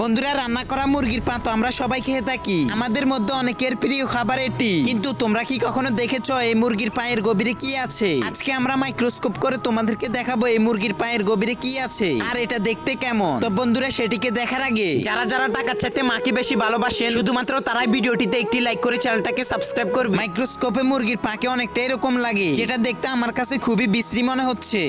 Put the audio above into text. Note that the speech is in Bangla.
বন্ধুরা, রান্না করা মুরগির পা তো আমরা সবাই খেয়ে থাকি। আমাদের মধ্যে অনেকের প্রিয় খাবার এটি। কিন্তু তোমরা কি কখনো দেখেছ এই মুরগির পায়ের গভীরে কি আছে? আজকে আমরা মাইক্রোস্কোপ করে তোমাদেরকে দেখাবো এই মুরগির পায়ের গভীরে কি আছে আর এটা দেখতে কেমন। তো বন্ধুরা, সেটিকে দেখার আগে যারা যারা টাকার চাইতে মাকে বেশি ভালোবাসেন, শুধুমাত্র তারাই ভিডিওটিতে একটি লাইক করে চ্যানেলটাকে সাবস্ক্রাইব করবে। মাইক্রোস্কোপে মুরগির পাকে অনেকটা এরকম লাগে, যেটা দেখতে আমার কাছে খুবই বিশ্রী মনে হচ্ছে।